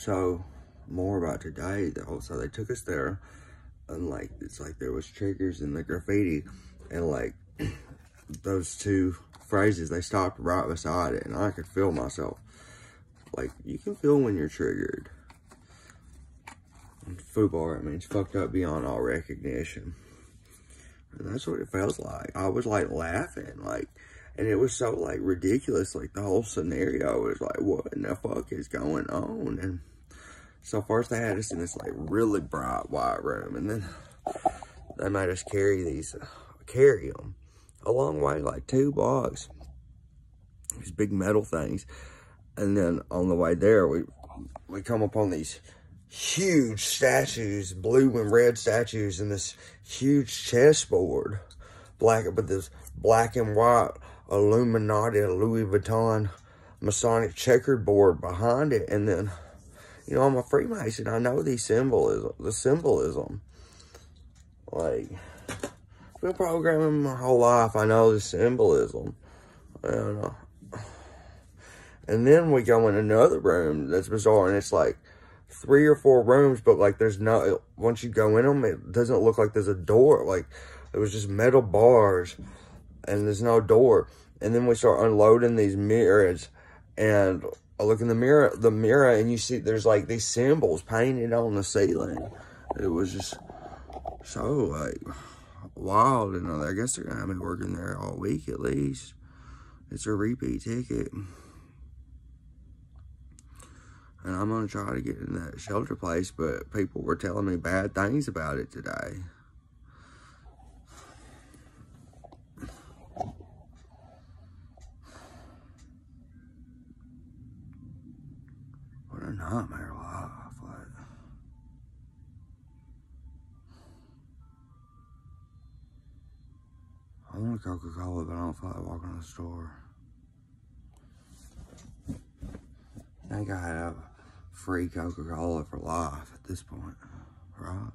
So more about today though. So they took us there and like, it's like there was triggers in the graffiti and like those two phrases, they stopped right beside it and I could feel myself. Like you can feel when you're triggered. FUBAR, it means fucked up beyond all recognition. And that's what it feels like. I was like laughing, like, and it was so like ridiculous. Like the whole scenario was like, what in the fuck is going on? And so first they had us in this like really bright white room, and then they made us carry these, uh, carry them a long way, like two blocks. These big metal things, and then on the way there, we we come upon these huge statues, blue and red statues, and this huge chessboard, black, but this black and white Illuminati, Louis Vuitton, Masonic checkered board behind it. And then, you know, I'm a Freemason. I know the symbolism, the symbolism. Like, been programming my whole life. I know the symbolism. And, uh, and then we go in another room that's bizarre, and it's like, three or four rooms, but like there's no, once you go in them, it doesn't look like there's a door. Like it was just metal bars and there's no door. And then we start unloading these mirrors and I look in the mirror, the mirror and you see there's like these symbols painted on the ceiling. It was just so like wild. And I guess they're gonna have me working there all week at least. It's a repeat ticket. And I'm to try to get in that shelter place, but people were telling me bad things about it today. What a nightmare life. Like, I want a Coca-Cola, but I don't feel like walking to the store. I think I have free Coca-Cola for life at this point, right?